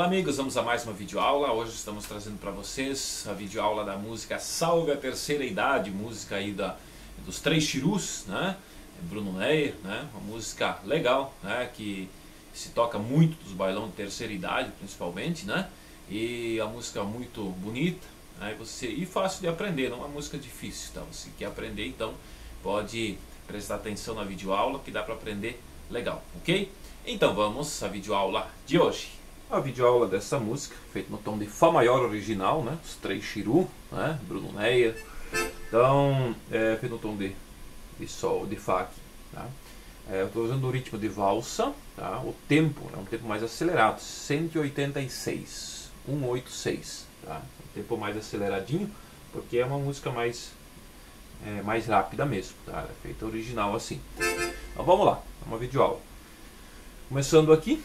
amigos, vamos a mais uma videoaula. Hoje estamos trazendo para vocês a videoaula da música Salve a Terceira Idade, música aí da, dos Três Chirus, né? Bruno Neyer, né? Uma música legal, né? Que se toca muito dos bailão de terceira idade, principalmente, né? E a música muito bonita, né? Você, e fácil de aprender, não é uma música difícil, tá? Você quer aprender, então pode prestar atenção na videoaula que dá para aprender legal, ok? Então vamos à videoaula de hoje. A videoaula dessa música, feita no tom de Fá maior original, né? Os três Chiru, né? Bruno Neia. Então, é feito no tom de, de Sol, de Fá aqui, tá? É, eu estou usando o ritmo de valsa, tá? O tempo é um tempo mais acelerado, 186, 186, tá? Um tempo mais aceleradinho, porque é uma música mais é, mais rápida mesmo, tá? É feita original assim. Então vamos lá, é uma videoaula. Começando aqui.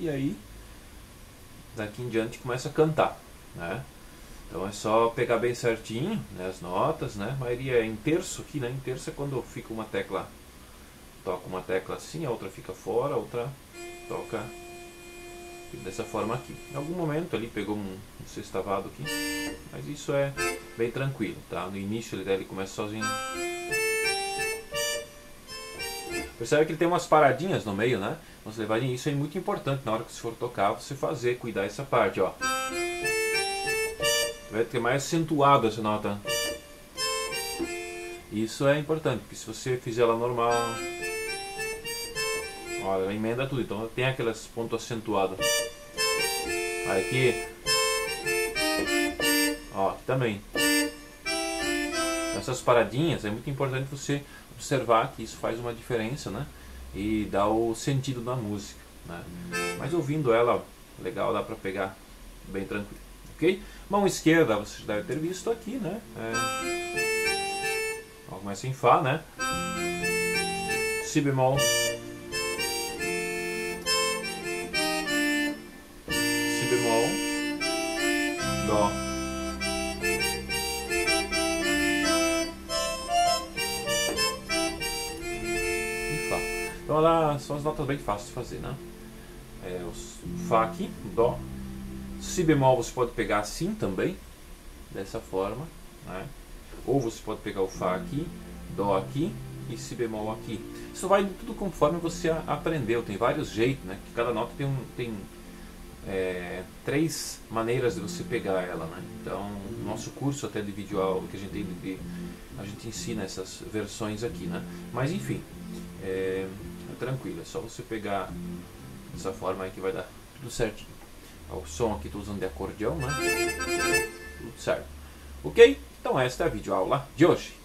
E aí daqui em diante começa a cantar, né? Então é só pegar bem certinho né, as notas, né? A maioria é em terço aqui, né? Em terço é quando fica uma tecla, toca uma tecla assim, a outra fica fora, a outra toca dessa forma aqui. Em algum momento ali pegou um, um sextavado aqui, mas isso é bem tranquilo, tá? No início ele, ele começa sozinho. Percebe que ele tem umas paradinhas no meio, né? Umas levadinhas. Isso é muito importante na hora que você for tocar, você fazer, cuidar essa parte, ó. Vai ter mais acentuado essa nota. Isso é importante, porque se você fizer ela normal... Olha, ela emenda tudo, então tem aquelas pontos acentuados. Aqui... Ó, aqui também. Essas paradinhas, é muito importante você observar que isso faz uma diferença, né? E dá o sentido da música, né? Mas ouvindo ela, legal, dá para pegar bem tranquilo, ok? Mão esquerda, você deve ter visto aqui, né? É... Começa em Fá, né? Si bemol. Si bemol. Dó. Então ela, são as notas bem fáceis de fazer, né? É, o Fá aqui, Dó. Si bemol você pode pegar assim também, dessa forma, né? Ou você pode pegar o Fá aqui, Dó aqui e Si bemol aqui. Isso vai tudo conforme você aprendeu, tem vários jeitos, né? Que cada nota tem, um, tem é, três maneiras de você pegar ela, né? Então, nosso curso até de vídeo aula que a gente tem de, a gente ensina essas versões aqui, né? Mas enfim, é, tranquilo, é só você pegar dessa forma aí que vai dar tudo certinho. O som aqui estou usando de acordeão, né? Tudo certo. Ok? Então esta é a videoaula de hoje.